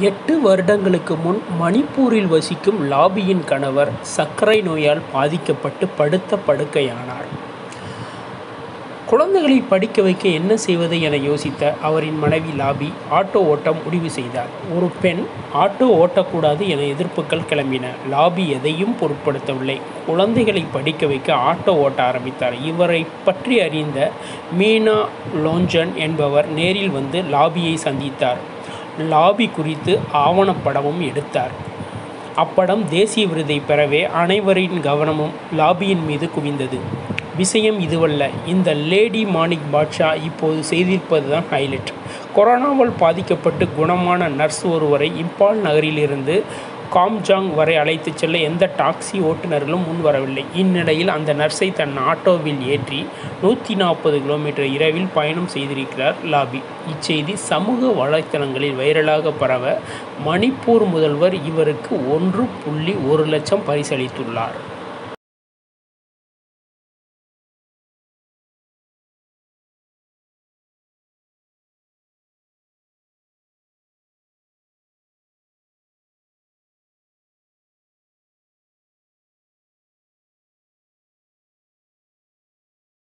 எட்டு வருடங்களுக்கு முன் மணிப்பூரில் வசிக்கும் லாபியின் கணவர் சர்க்கரை நோயால் பாதிக்கப்பட்டு படுத்த படுக்கையானார். குழந்தைகளை படிக்க வைக்க என்ன செய்வது என யோசித்த அவரின் மனைவி லாபி ஆட்டோ ஓட்ட முடிவு செய்தார். ஒரு பெண் ஆட்டோ ஓட்டக்கூடாது என எதிர்ப்புகள் கிளம்பின. லாபி எதையும் பொருட்படுத்தவில்லை. குழந்தைகளை படிக்க வைக்க ஆட்டோ ஓட்ட ஆரம்பித்தார். இவரைப் பற்றி அறிந்த மீனா லோஞ்சன் என்பவர் நேரில் வந்து லாபியை சந்தித்தார். லாபி குறித்து ஆவணப்படமும் எடுத்தார். அப்படம் தேசிய விருதை பெறவே அனைவரின் கவனமும் லாபியின் மீது குவிந்தது. விஷயம் இதுவல்ல இந்த லேடி மாணிக் பாட்ஷா இப்போது செய்திருப்பது தான் ஹைலைட். கொரோனாவால் பாதிக்கப்பட்டு குணமான நர்ஸ் ஒருவரை இம்பால் நகரிலிருந்து காம்ஜாங் வரை அழைத்துச் செல்ல எந்த டாக்ஸி ஓட்டுநர்களும் முன்வரவில்லை. இந்நிலையில் அந்த நர்ஸை தன் ஆட்டோவில் ஏற்றி நூற்றி நாற்பது கிலோமீட்டர் இரவில் பயணம் செய்திருக்கிறார் லாபி. இச்செய்தி சமூக வலைத்தளங்களில் வைரலாக பரவ மணிப்பூர் முதல்வர் இவருக்கு ஒன்று புள்ளி ஒரு லட்சம் பரிசளித்துள்ளார்.